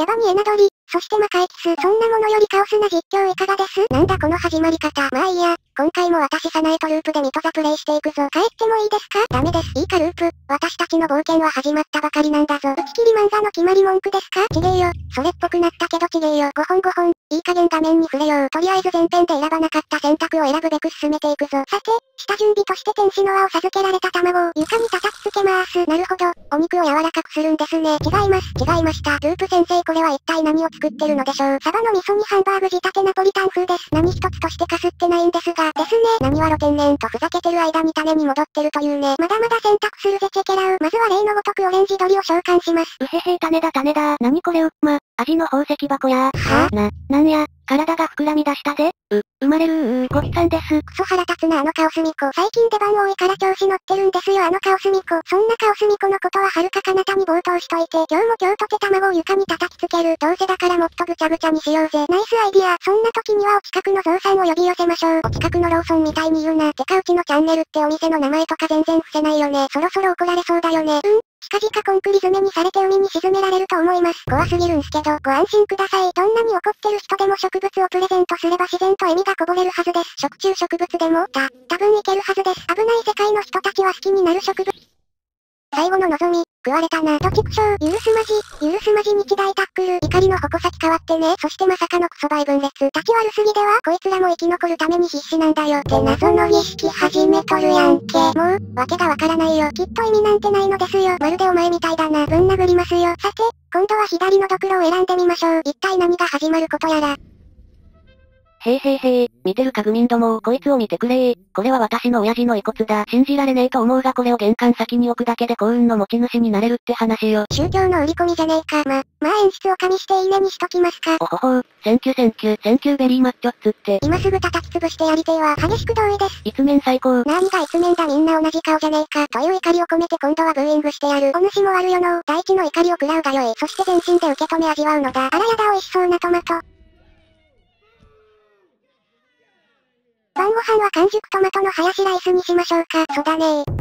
キャバにエナドリ、そして魔界キス、そんなものよりカオスな実況いかがです？なんだこの始まり方。まあいいや、今回も私サナエとループでミトザプレイしていくぞ。帰ってもいいですか？ダメです。いいかループ。私たちの冒険は始まったばかりなんだぞ。打ち切り漫画の決まり文句ですか？ちげえよ。それっぽくなったけどちげえよ。5本5本。いい加減画面に触れよう。とりあえず前編で選ばなかった選択を選ぶべく進めていくぞ。さて、下準備として天使の輪を授けられた卵を床に叩きつけます。なるほど。お肉を柔らかくするんですね。違います。違いました。ループ先生これは一体何を作ってるのでしょう？サバの味噌煮ハンバーグ仕立てナポリタン風です。何一つとしてかすってないんですが。ですね。何は露天然とふざけてる間に種に戻ってるというね。まだまだ選択するぜチェケラウ。まずは例のごとくオレンジ鳥を召喚します。うへへ種だ種だ。何これうっま。味の宝石箱や。は？ぁ、な、なんや、体が膨らみ出したぜ。う、生まれるうー、ごきさんです。クソ腹立つなあのカオスミコ。最近出番多いから調子乗ってるんですよあのカオスミコ。そんなカオスミコのことははるか彼方に冒頭しといて、今日も今日とて卵を床に叩きつける。どうせだからもっとぐちゃぐちゃにしようぜ。ナイスアイディア。そんな時にはお近くのゾウさんを呼び寄せましょう。お近くのローソンみたいに言うな。てかうちのチャンネルってお店の名前とか全然伏せないよね。そろそろ怒られそうだよね。うん近々コンクリ詰めにされて海に沈められると思います。怖すぎるんすけど、ご安心ください。どんなに怒ってる人でも植物をプレゼントすれば自然と笑みがこぼれるはずです。食虫植物でも、た、多分いけるはずです。危ない世界の人たちは好きになる植物。最後の望み、食われたな。ドキクショー、許すまじ、許すまじ日大タックル。怒りの矛先変わってね。そしてまさかのクソバイ分裂。立ち悪すぎではこいつらも生き残るために必死なんだよ。って謎の儀式始めとるやんけ。もう、わけがわからないよ。きっと意味なんてないのですよ。まるでお前みたいだな。ぶん殴りますよ。さて、今度は左のドクロを選んでみましょう。一体何が始まることやら。へいへいへい、見てるか愚民どもこいつを見てくれこれは私の親父の遺骨だ。信じられねえと思うがこれを玄関先に置くだけで幸運の持ち主になれるって話よ。宗教の売り込みじゃねえか。ま、まあ演出を加味していいねにしときますか。おほほう、 thank you thank you、thank you very マッチョっつって。今すぐ叩き潰してやりてえわ。激しく同意です。一面最高。何が一面だみんな同じ顔じゃねえか。という怒りを込めて今度はブーイングしてやる。お主も悪よの大地の怒りを食らうがよい。そして全身で受け止め味わうのだ。あらやだ美味しそうなトマト。晩ご飯は完熟トマトのハヤシライスにしましょうか。そうだね。